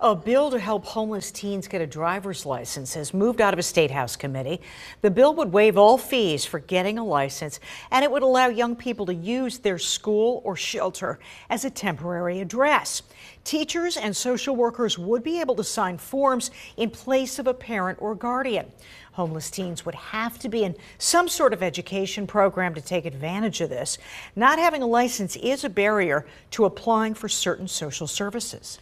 A bill to help homeless teens get a driver's license has moved out of a state house committee. The bill would waive all fees for getting a license, and it would allow young people to use their school or shelter as a temporary address. Teachers and social workers would be able to sign forms in place of a parent or guardian. Homeless teens would have to be in some sort of education program to take advantage of this. Not having a license is a barrier to applying for certain social services.